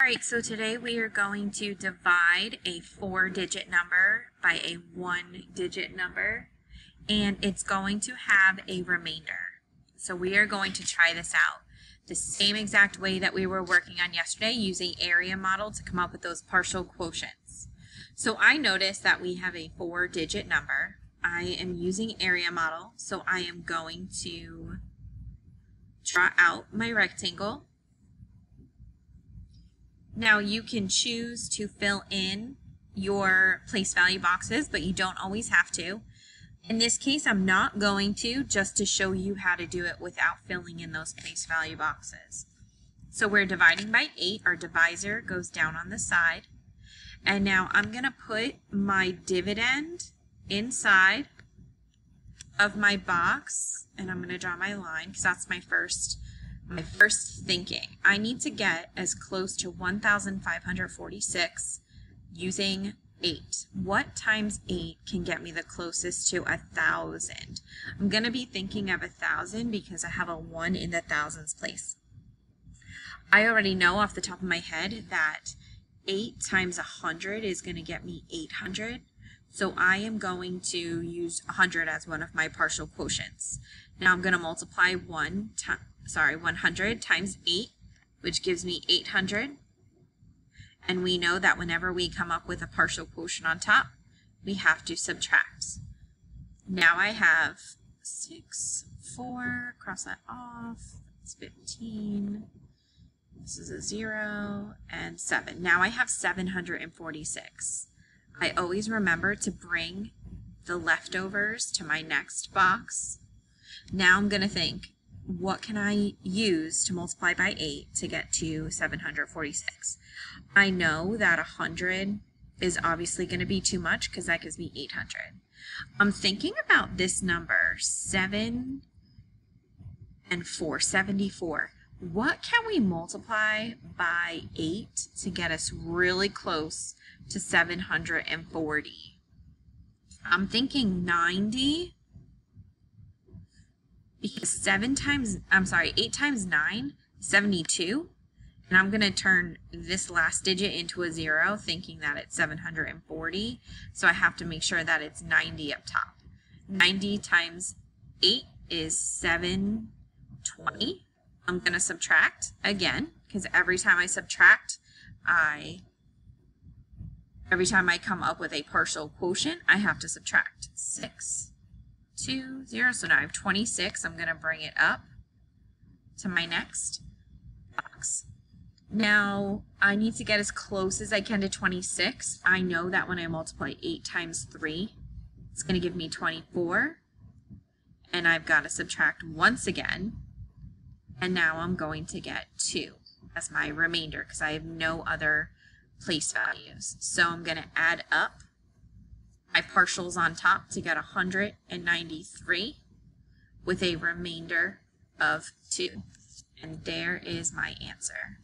All right, so today we are going to divide a four-digit number by a one-digit number, and it's going to have a remainder. So we are going to try this out the same exact way that we were working on yesterday using area model to come up with those partial quotients. So I noticed that we have a four-digit number. I am using area model, so I am going to draw out my rectangle now you can choose to fill in your place value boxes, but you don't always have to. In this case, I'm not going to, just to show you how to do it without filling in those place value boxes. So we're dividing by 8. Our divisor goes down on the side. And now I'm going to put my dividend inside of my box. And I'm going to draw my line because that's my first my first thinking. I need to get as close to 1,546 using 8. What times 8 can get me the closest to a 1,000? I'm going to be thinking of a 1,000 because I have a 1 in the thousands place. I already know off the top of my head that 8 times 100 is going to get me 800. So I am going to use 100 as one of my partial quotients. Now I'm going to multiply 1 sorry, 100 times 8, which gives me 800. And we know that whenever we come up with a partial quotient on top, we have to subtract. Now I have 6, 4, cross that off, that's 15. This is a 0, and 7. Now I have 746. I always remember to bring the leftovers to my next box. Now I'm going to think, what can I use to multiply by 8 to get to 746? I know that 100 is obviously going to be too much because that gives me 800. I'm thinking about this number, 7 and 4, 74. What can we multiply by 8 to get us really close to 740? I'm thinking 90 because 7 times, I'm sorry, 8 times 9, 72. And I'm going to turn this last digit into a 0, thinking that it's 740. So I have to make sure that it's 90 up top. 90 times 8 is 720. I'm going to subtract again, because every time I subtract, I every time I come up with a partial quotient, I have to subtract 6 2, 0. So now I have 26. I'm going to bring it up to my next box. Now, I need to get as close as I can to 26. I know that when I multiply 8 times 3, it's going to give me 24. And I've got to subtract once again. And now I'm going to get 2 as my remainder because I have no other place values. So I'm going to add up my partials on top to get 193 with a remainder of 2. And there is my answer.